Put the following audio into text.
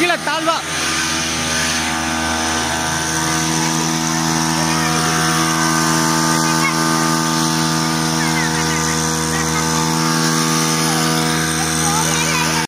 Achille Talva